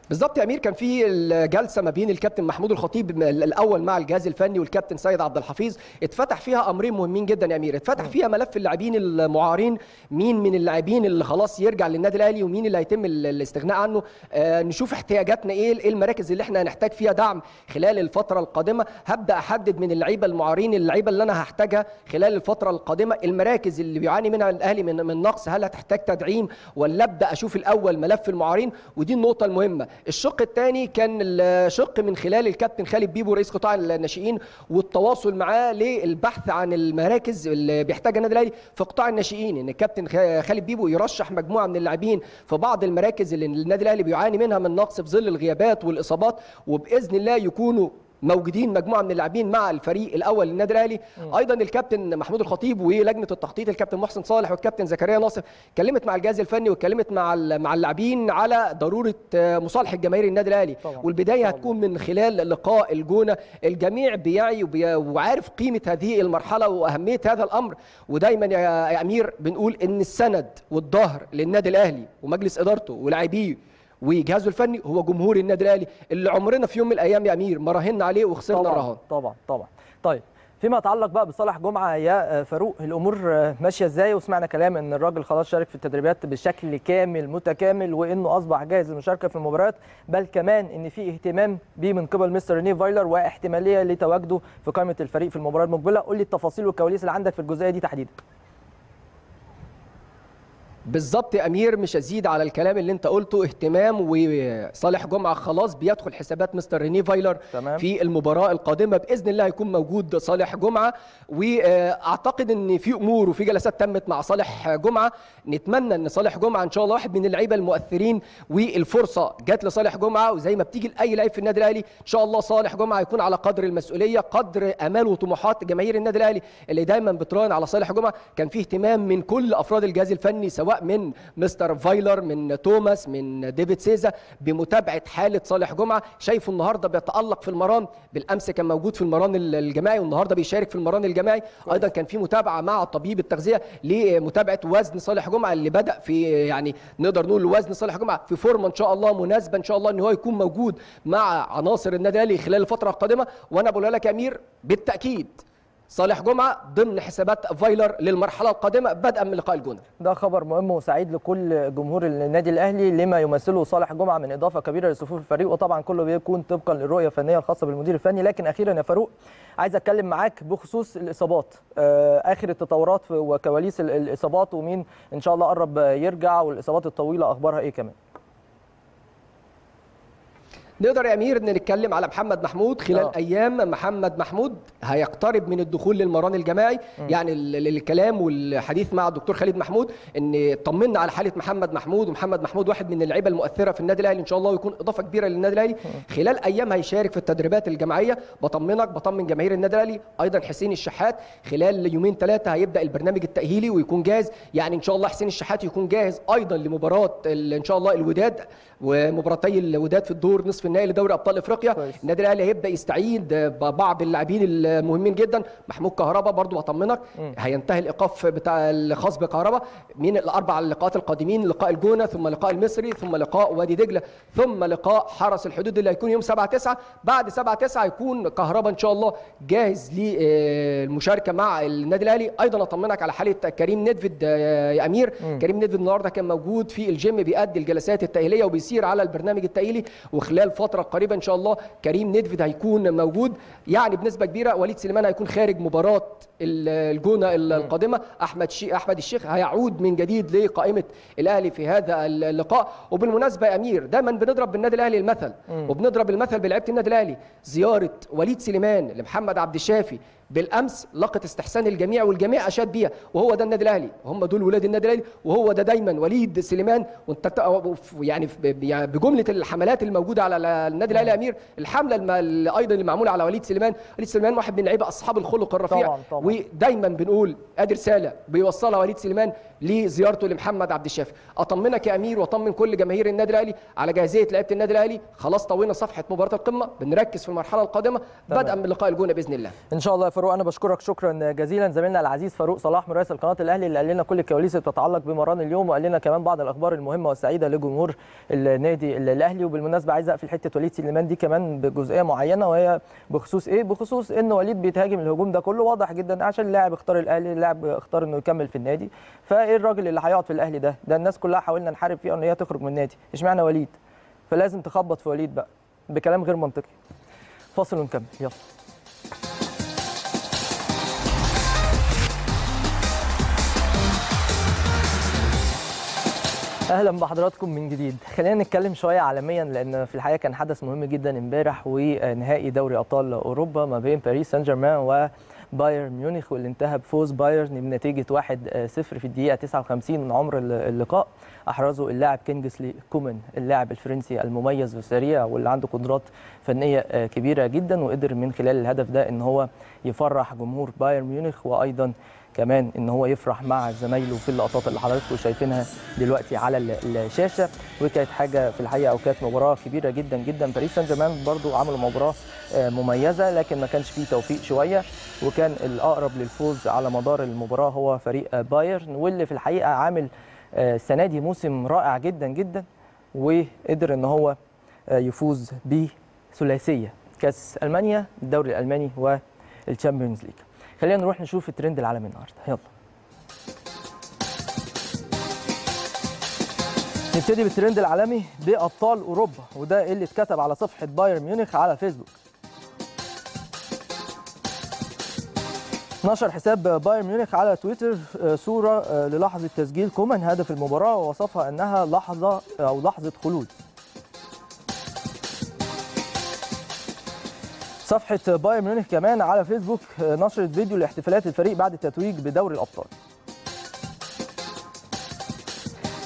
بالظبط يا أمير كان في الجلسة ما بين الكابتن محمود الخطيب الأول مع الجهاز الفني والكابتن سيد عبد الحفيظ. اتفتح فيها أمرين مهمين جدا يا أمير. اتفتح فيها ملف اللاعبين المعارين مين من اللاعبين اللي خلاص يرجع للنادي الأهلي ومين اللي هيتم ال- الاستغناء عنه. آه نشوف احتياجاتنا إيه إيه المراكز اللي إحنا هنحتاج فيها دعم خلال الفترة القادمة. هبدأ أحدد من اللعيبة المعارين اللعيبة اللي أنا هحتاجها خلال الفترة القادمة. المراكز اللي بيعاني منها الأهلي من من نقص هل هتحتاج تدعيم ولا أبدأ أشوف الأول ملف المعارين؟ ودي النقطة المهمة. الشق الثاني كان الشق من خلال الكابتن خالد بيبو رئيس قطاع الناشئين والتواصل معاه للبحث عن المراكز اللي بيحتاجها النادي الأهلي في قطاع الناشئين. إن الكابتن خالد بيبو يرشح مجموعة من اللاعبين في بعض المراكز اللي النادي الأهلي بيعاني منها من نقص في ظل الغيابات والإصابات وبإذن الله يكونوا موجودين مجموعة من اللاعبين مع الفريق الأول للنادي الأهلي أيضا الكابتن محمود الخطيب ولجنة التخطيط الكابتن محسن صالح والكابتن زكريا ناصر اتكلمت مع الجهاز الفني واتكلمت مع مع اللاعبين على ضرورة آه، مصالحة جماهير النادي الأهلي. والبداية طبعاً. هتكون من خلال لقاء الجونة الجميع بيعي وبي- وعارف قيمة هذه المرحلة وأهمية هذا الأمر ودايما يا أمير بنقول إن السند والظهر للنادي الأهلي ومجلس إدارته ولاعبيه وجهازه الفني هو جمهور النادي الأهلي اللي عمرنا في يوم من الأيام يا أمير ما راهنا عليه وخسرنا طبعا الرهان طبعا طبعا. طيب فيما يتعلق بقى بصالح جمعة يا آه، فاروق الأمور آه، ماشية إزاي؟ وسمعنا كلام إن الراجل خلاص شارك في التدريبات بشكل كامل متكامل وإنه أصبح جاهز للمشاركة في المباريات. بل كمان إن في اهتمام بيه من قبل مستر ريني فايلر واحتمالية لتواجده في قائمة الفريق في المباراه المقبلة. قول لي التفاصيل والكواليس اللي عندك في الجزئية دي تحديدا. بالظبط يا أمير مش هزيد على الكلام اللي أنت قلته. اهتمام وصالح جمعة خلاص بيدخل حسابات مستر ريني فايلر تمام. في المباراة القادمة. بإذن الله هيكون موجود صالح جمعة. وأعتقد إن في أمور وفي جلسات تمت مع صالح جمعة. نتمنى إن صالح جمعة إن شاء الله واحد من اللعيبة المؤثرين والفرصة جت لصالح جمعة. وزي ما بتيجي لأي لعيب في النادي الأهلي إن شاء الله صالح جمعة هيكون على قدر المسؤولية قدر آمال وطموحات جماهير النادي الأهلي اللي دايما بتراهن على صالح جمعة. كان في اهتمام من كل أفراد الجهاز الفني سواء من مستر فايلر من توماس من ديفيد سيزا بمتابعة حالة صالح جمعة. شايفه النهارده بيتألق في المران بالأمس كان موجود في المران الجماعي والنهاردة بيشارك في المران الجماعي. أيضا كان في متابعة مع طبيب التغذية لمتابعة وزن صالح جمعة اللي بدأ في يعني نقدر نقول وزن صالح جمعة في فورمة إن شاء الله مناسبة إن شاء الله إن هو يكون موجود مع عناصر النادي الأهلي خلال الفترة القادمة. وأنا بقول لك يا أمير بالتأكيد صالح جمعة ضمن حسابات فايلر للمرحلة القادمة بدءا من لقاء الجونة. ده خبر مهم وسعيد لكل جمهور النادي الأهلي لما يمثله صالح جمعة من إضافة كبيرة لصفوف الفريق وطبعا كله بيكون طبقا للرؤية الفنية الخاصة بالمدير الفني. لكن أخيرا يا فاروق عايز أتكلم معاك بخصوص الإصابات. آه، آخر التطورات وكواليس ال- الإصابات ومين إن شاء الله قرب يرجع والإصابات الطويلة أخبارها إيه كمان؟ نقدر يا أمير ان نتكلم على محمد محمود خلال. أوه. أيام محمد محمود هيقترب من الدخول للمران الجماعي. يعني ال- ال- الكلام والحديث مع الدكتور خالد محمود إن طمنا على حالة محمد محمود ومحمد محمود واحد من اللعيبه المؤثرة في النادي الأهلي. إن شاء الله ويكون إضافة كبيرة للنادي الأهلي. خلال أيام هيشارك في التدريبات الجماعية. بطمنك بطمن جماهير النادي الأهلي. أيضا حسين الشحات خلال يومين ثلاثة هيبدأ البرنامج التأهيلي ويكون جاهز. يعني إن شاء الله حسين الشحات يكون جاهز أيضا لمباراة إن شاء الله الوداد ومباراتي الوداد في الدور نصف النهائي لدوري أبطال إفريقيا. النادي الأهلي هيبدأ يستعيد ببعض اللاعبين المهمين جدا. محمود كهربا برضو بطمنك هينتهي الإيقاف بتاع الخاص بكهربا. من الأربع اللقاءات القادمين؟ لقاء الجونة ثم لقاء المصري ثم لقاء وادي دجلة ثم لقاء حرس الحدود اللي هيكون يوم 7 9 بعد 7 9 هيكون كهربا إن شاء الله جاهز للمشاركة مع النادي الأهلي. أيضا أطمنك على حالة كريم ندفد آه، يا أمير. كريم ندفد النهارده كان موجود في الجيم بيأدي الجلسات التأهيلية وبيسير على البرنامج التأهيلي. وخلال فترة قريبة إن شاء الله كريم ندفد هيكون موجود. يعني بنسبة كبيرة وليد سليمان هيكون خارج مباراة ال- الجونة القادمة. أحمد شي أحمد الشيخ هيعود من جديد لقائمة الأهلي في هذا اللقاء. وبالمناسبة يا أمير دايما بنضرب بالنادي الأهلي المثل. وبنضرب المثل بلعيبة النادي الأهلي. زيارة وليد سليمان لمحمد عبد الشافي. بالامس لقت استحسان الجميع والجميع اشاد بيها وهو ده النادي الاهلي هم دول ولاد النادي الاهلي وهو ده دايما وليد سليمان وانت يعني يعني بجملة الحملات الموجودة على النادي الاهلي امير الحملة أيضا اللي معمولة على وليد سليمان. وليد سليمان واحد من اللعيبه أصحاب الخلق الرفيع طبعاً، طبعاً. ودايما بنقول ادي رساله بيوصلها وليد سليمان لزيارته لمحمد عبد الشافي. أطمنك يا أمير وأطمن كل جماهير النادي الاهلي على جاهزية لعيبة النادي الاهلي. خلاص طوينا صفحة مباراة القمة بنركز في المرحلة القادمة. بدءا من لقاء الجونة بإذن الله. إن شاء الله فاروق أنا بشكرك شكرا جزيلا. زميلنا العزيز فاروق صلاح مراسل قناه الأهلي اللي قال لنا كل الكواليس اللي بتتعلق بمران اليوم وقال لنا كمان بعض الأخبار المهمة والسعيدة لجمهور النادي الأهلي. وبالمناسبة عايز أقفل حتة وليد سليمان دي كمان بجزئية معينة وهي بخصوص إيه؟ بخصوص إن وليد بيتهاجم الهجوم ده كله. واضح جدا عشان اللاعب اختار الأهلي اللاعب اختار إنه يكمل في النادي. فإيه الراجل اللي هيقعد في الأهلي ده؟ ده الناس كلها حاولنا نحارب فيها إن هي تخرج من النادي. اشمعنى وليد؟ فلازم تخبط في وليد بقى بكلام غير منطقي. فاصل ونكمل. يلا. أهلا بحضراتكم من جديد. خلينا نتكلم شوية عالميا لأن في الحقيقة كان حدث مهم جدا امبارح ونهائي دوري أبطال أوروبا ما بين باريس سان جيرمان وبايرن ميونخ واللي انتهى بفوز بايرن بنتيجة 1-0 في الدقيقة 59 من عمر اللقاء. أحرزه اللاعب كينجسلي كومان اللاعب الفرنسي المميز والسريع واللي عنده قدرات فنية كبيرة جدا وقدر من خلال الهدف ده إن هو يفرح جمهور بايرن ميونخ وأيضا كمان إن هو يفرح مع زمايله في اللقطات اللي حضراتكم شايفينها دلوقتي على ال- الشاشة. وكانت حاجة في الحقيقة أو كانت مباراة كبيرة جدا جدا. باريس سان جيرمان برضو عملوا مباراة آه، مميزة لكن ما كانش فيه توفيق شوية. وكان الأقرب للفوز على مدار المباراة هو فريق آه، بايرن واللي في الحقيقة عامل آه، السنة دي موسم رائع جدا جدا وقدر إن هو آه، يفوز بثلاثية كأس ألمانيا الدوري الألماني وال Champions League. خلينا نروح نشوف الترند العالمي النهارده. يلا. نبتدي بالترند العالمي بأبطال أوروبا وده اللي اتكتب على صفحة بايرن ميونخ على فيسبوك. نشر حساب بايرن ميونخ على تويتر آه، صورة آه، للحظة تسجيل كومان هدف المباراة ووصفها إنها لحظة أو لحظة خلود. صفحة بايرن ميونخ كمان على فيسبوك نشرت فيديو لاحتفالات الفريق بعد التتويج بدوري الأبطال.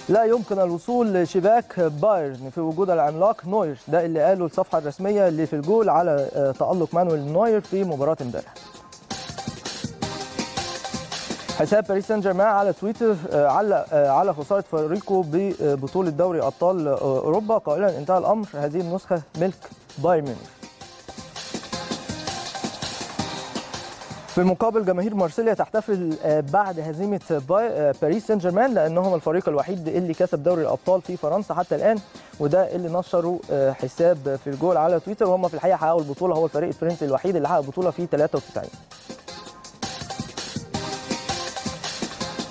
لا يمكن الوصول لشباك بايرن في وجود العملاق نوير ده اللي قاله الصفحة الرسمية اللي في الجول على آه، تألق مانويل نوير في مباراة امبارح. حساب باريس سان جيرمان على تويتر آه، علق آه، على خسارة فريقه ببطولة دوري أبطال أوروبا قائلا انتهى الأمر هذه النسخة ملك بايرن ميونخ في مقابل جماهير مارسيليا تحتفل آه، بعد هزيمة آه، باريس سان جيرمان لأنهم الفريق الوحيد اللي كسب دوري الأبطال في فرنسا حتى الآن وده اللي نشروا آه، حساب في الجول على تويتر وهم في الحقيقة حققوا البطولة هو الفريق الفرنسي الوحيد اللي حقق بطولة في 93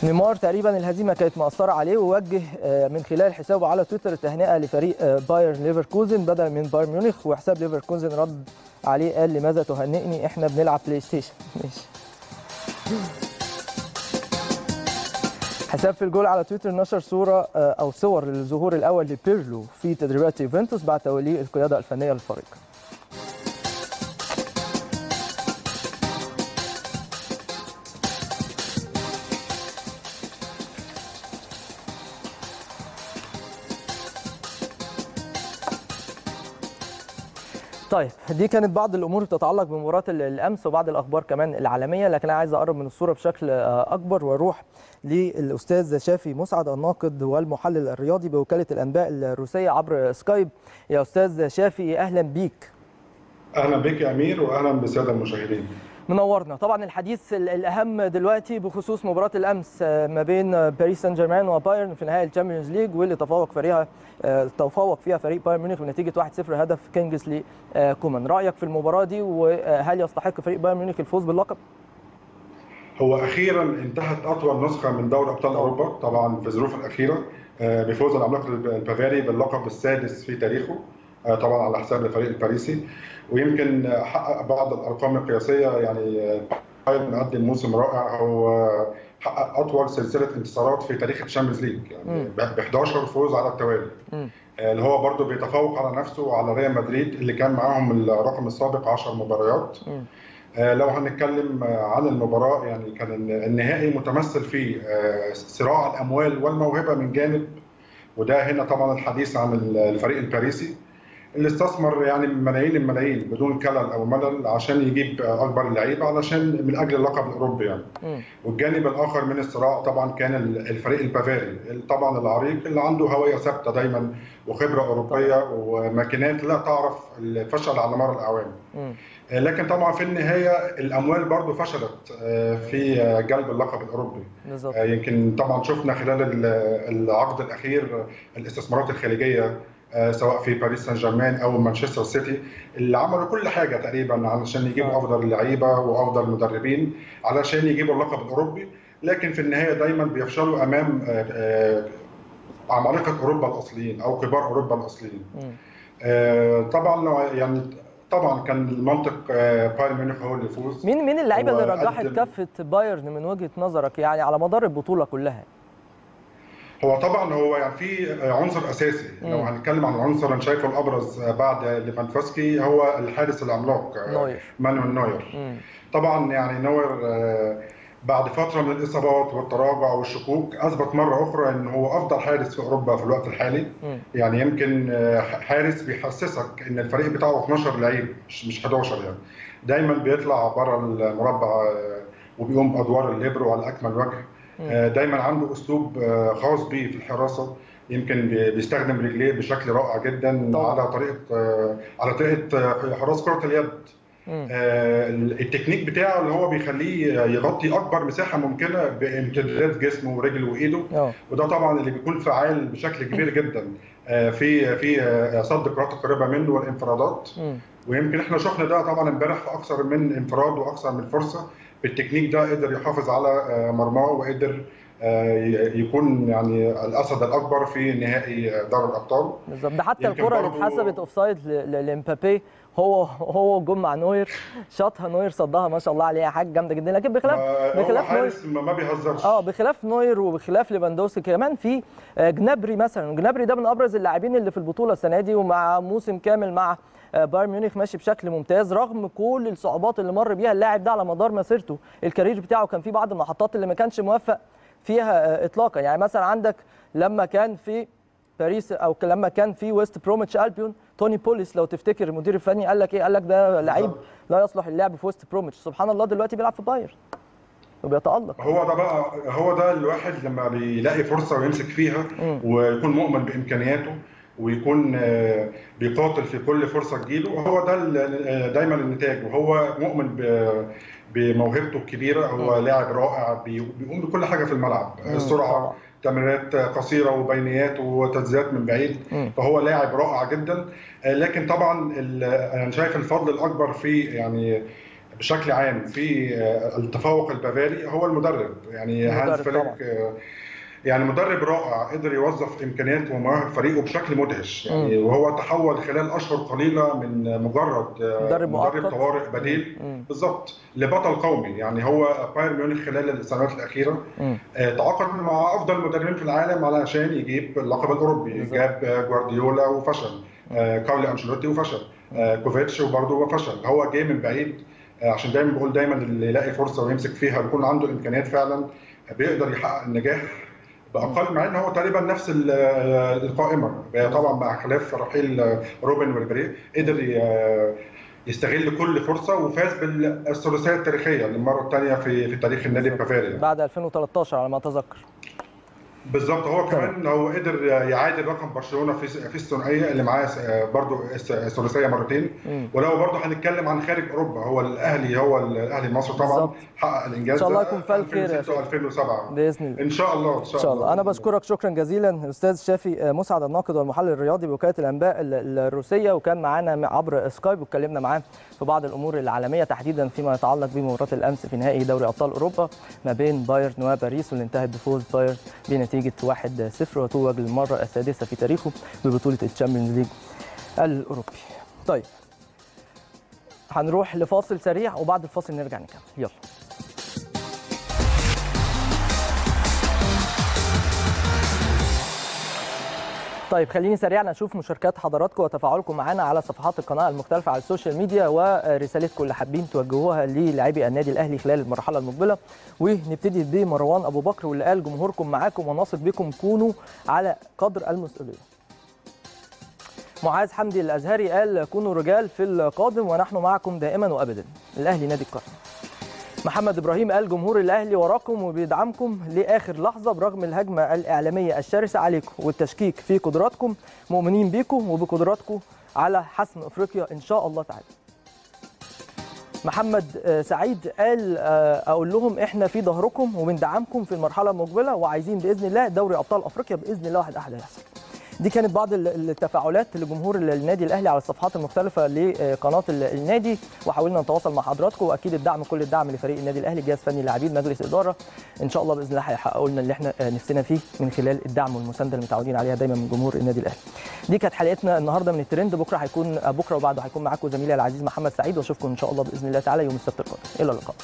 نيمار تقريبا الهزيمة كانت مأثرة عليه ووجه من خلال حسابه على تويتر التهنئة لفريق باير ليفركوزن بدلا من بايرن ميونخ وحساب ليفركوزن رد عليه قال لماذا تهنئني؟ إحنا بنلعب PlayStation ماشي. حساب في الجول على تويتر نشر صورة آه، أو صور للظهور الأول لبيرلو في تدريبات يوفنتوس بعد توليه القيادة الفنية للفريق. طيب دي كانت بعض الأمور تتعلق بمباراة ال- الأمس وبعض الأخبار كمان العالمية لكن أنا عايز أقرب من الصورة بشكل آه، أكبر وأروح للأستاذ شافي مسعد الناقد والمحلل الرياضي بوكالة الأنباء الروسية عبر سكايب. يا أستاذ شافي أهلا بيك. أهلا بك يا أمير واهلا بالساده المشاهدين. منورنا. طبعا الحديث ال- الأهم دلوقتي بخصوص مباراة الأمس آه، ما بين باريس سان جيرمان وبايرن في نهائي ال Champions League واللي تفوق فريقها آه، تفوق فيها فريق بايرن ميونخ بنتيجة 1-0 هدف كينجسلي آه، كومان. رأيك في المباراة دي وهل يستحق فريق بايرن ميونخ الفوز باللقب؟ هو أخيرا انتهت أطول نسخة من دوري أبطال أوروبا طبعا في الظروف الأخيرة بفوز العملاق البافاري باللقب السادس في تاريخه. طبعا على حساب الفريق الباريسي ويمكن آه، حقق بعض الأرقام القياسية يعني آه، بايرن مقدم موسم رائع هو حقق أطول سلسلة انتصارات في تاريخ ال Champions League يعني ب 11 فوز على التوالي. آه، اللي هو برضه بيتفوق على نفسه وعلى ريال مدريد اللي كان معاهم الرقم السابق 10 مباريات. آه، لو هنتكلم آه، عن المباراة يعني كان النهائي متمثل في آه، صراع الأموال والموهبة من جانب وده هنا طبعا الحديث عن الفريق الباريسي اللي استثمر يعني ملايين الملايين بدون كلل أو ملل عشان يجيب آه، أكبر اللعيبه علشان من أجل اللقب الأوروبي يعني. والجانب الآخر من الصراع طبعا كان الفريق البافاري طبعا العريق اللي عنده هوية ثابتة دايما وخبرة أوروبية وماكينات لا تعرف الفشل على مر الأعوام مم. لكن طبعا في النهاية الأموال برضو فشلت آه، في آه، جلب اللقب الأوروبي بالظبط آه، يمكن طبعا شفنا خلال ال- العقد الأخير الاستثمارات الخارجيه آه، سواء في باريس سان جيرمان أو مانشستر سيتي اللي عملوا كل حاجة تقريبا علشان يجيبوا آه. أفضل اللعيبه وأفضل مدربين علشان يجيبوا اللقب الأوروبي. لكن في النهاية دايما بيفشلوا أمام آه، آه، عمالقه أوروبا الأصليين أو كبار أوروبا الأصليين. آه، طبعا يعني طبعا كان المنطق آه، بايرن ميونخ هو اللي يفوز. مين مين اللعيبة اللي رجحت كفة بايرن من وجهة نظرك يعني على مدار البطولة كلها؟ هو طبعا هو يعني في عنصر أساسي لو مم. هنتكلم عن عنصر أنا شايفه الأبرز بعد ليفاندوفسكي هو الحارس العملاق نوير مانويل نوير مم. طبعا يعني نوير آه، بعد فترة من الإصابات والتراجع والشكوك أثبت مرة أخرى إن هو أفضل حارس في أوروبا في الوقت الحالي مم. يعني يمكن آه، حارس بيحسسك إن الفريق بتاعه 12 لعيب مش مش 11 يعني دايما بيطلع بره المربع آه، وبيقوم بأدوار الليبرو على أكمل وجه دايما عنده أسلوب آه، خاص بيه في الحراسة. يمكن بي- بيستخدم رجليه بشكل رائع جدا طبعا. على طريقة آه، على طريقة آه، حراس كرة اليد. آه، التكنيك بتاعه اللي هو بيخليه يغطي أكبر مساحة ممكنة بامتدادات جسمه ورجله وإيده. آه. وده طبعا اللي بيكون فعال بشكل كبير جدا. آه، في في آه، صد الكرات القريبة منه والانفرادات. مم. ويمكن إحنا شفنا ده طبعا امبارح في أكثر من انفراد وأكثر من فرصة. بالتكنيك ده قدر يحافظ على آه، مرماه وقدر آه، يكون يعني الأسد الأكبر في نهائي دوري الأبطال. بالظبط. ده حتى الكرة اللي اتحسبت offside لإمبابي. هو هو جم مع نوير شاطها نوير صدها ما شاء الله عليها حاجة جامدة جدا. لكن بخلاف آه، بخلاف نوير ما بيهزرش. آه بخلاف نوير وبخلاف ليفاندوسكي. كمان في آه، جنابري مثلا. جنابري ده من أبرز اللاعبين اللي في البطولة السنة دي ومع موسم كامل مع آه، بايرن ميونخ ماشي بشكل ممتاز رغم كل الصعوبات اللي مر بيها اللاعب ده على مدار مسيرته ال career بتاعه كان في بعض المحطات اللي ما كانش موفق فيها آه، اطلاقا يعني مثلا عندك لما كان في باريس أو لما كان في ويست بروميتش ألبيون توني بوليس لو تفتكر المدير الفني قال لك إيه قال لك ده لعيب. لا يصلح اللعب في ويست بروميتش سبحان الله دلوقتي بيلعب في بايرن وبيتألق هو ده بقى هو ده الواحد لما بيلاقي فرصة ويمسك فيها. ويكون مؤمن بإمكانياته ويكون آه، بيقاتل في كل فرصة تجيله. وهو ده آه، دايما النتاج. وهو مؤمن بموهبته الكبيرة. هو لاعب رائع بي- بيقوم بكل حاجة في الملعب. السرعه طبعا. تمريرات قصيرة وبينيات وتسديدات من بعيد. فهو لاعب رائع جدا. آه، لكن طبعا أنا شايف الفضل الأكبر في يعني بشكل عام في آه، التفوق البافاري هو المدرب. يعني هانز فليك. آه، يعني مدرب رائع قدر يوظف امكانيات ومواهب فريقه بشكل مدهش. يعني وهو تحول خلال أشهر قليلة من مجرد آه، مدرب. مدرب طوارئ بديل. بالظبط. لبطل قومي. يعني هو بايرن ميونخ خلال السنوات الأخيرة. آه، تعاقد مع أفضل المدربين في العالم علشان يجيب اللقب الأوروبي. بالظبط. جاب جوارديولا وفشل آه، كارلي أنشيلوتي وفشل آه، كوفاتش وبرضه فشل. هو جاي من بعيد عشان دايما بقول دايما اللي يلاقي فرصة ويمسك فيها ويكون عنده الامكانيات فعلا بيقدر يحقق النجاح. باقل مع إن هو تقريبا نفس ال- آه، القائمة. طبعا مع خلاف رحيل آه، روبن وريبيري قدر ي- يستغل كل فرصة وفاز بالثلاثية التاريخية للمره الثانية في في تاريخ النادي البافاري بعد 2013 على ما أتذكر. بالظبط. هو كمان هو قدر يعادل رقم برشلونة في في الثنائية اللي معاه برضه الثلاثية مرتين. ولو برضه هنتكلم عن خارج أوروبا هو الأهلي هو الأهلي المصري طبعا بالظبط. حقق الإنجاز إن شاء الله يكون فال خير يا 2006 و2007 بإذن الله. إن شاء الله إن شاء, إن شاء الله. أنا بشكرك شكرا جزيلا الاستاذ شافي مسعد الناقد والمحلل الرياضي بوكالة الأنباء ال- الروسية. وكان معانا عبر سكايب واتكلمنا معاه في بعض الأمور العالمية تحديدا فيما يتعلق بمباراة الأمس في نهائي دوري أبطال أوروبا ما بين بايرن وباريس واللي انتهت بفوز بايرن بنتيجه 1-0 وتوج للمرة السادسة في تاريخه ببطولة ال Champions League الأوروبي. طيب هنروح لفاصل سريع وبعد الفاصل نرجع نكمل يلا طيب خليني سريعا أشوف مشاركات حضراتكم وتفاعلكم معنا على صفحات القناة المختلفة على ال social media ورسالتكم اللي حابين توجهوها للاعبي النادي الأهلي خلال المرحلة المقبلة ونبتدي بمروان أبو بكر واللي قال جمهوركم معاكم ونثق بكم كونوا على قدر المسؤولية. معاذ حمدي الأزهري قال كونوا رجال في القادم ونحن معكم دائما وابدا. الأهلي نادي القرن. محمد إبراهيم قال جمهور الأهلي وراكم وبيدعمكم لآخر لحظة برغم الهجمة الإعلامية الشرسة عليكم والتشكيك في قدراتكم مؤمنين بيكم وبقدراتكم على حسم إفريقيا إن شاء الله تعالى. محمد آه، سعيد قال آه، أقول لهم إحنا في ظهركم وبندعمكم في المرحلة المقبلة وعايزين بإذن الله دوري أبطال أفريقيا بإذن الله واحد أحد هيحصل. دي كانت بعض ال- التفاعلات لجمهور النادي الأهلي على الصفحات المختلفة لقناة ال- النادي وحاولنا نتواصل مع حضراتكم وأكيد الدعم كل الدعم لفريق النادي الأهلي جهاز فني لاعبين مجلس اداره إن شاء الله بإذن الله هيحققوا لنا اللي إحنا آه، نفسنا فيه من خلال الدعم والمساندة اللي متعودين عليها دايما من جمهور النادي الأهلي. دي كانت حلقتنا النهارده من الترند بكرة هيكون آه، بكرة وبعده هيكون معاكم زميلي العزيز محمد سعيد وأشوفكم إن شاء الله بإذن الله تعالى يوم السبت القادم إلى اللقاء.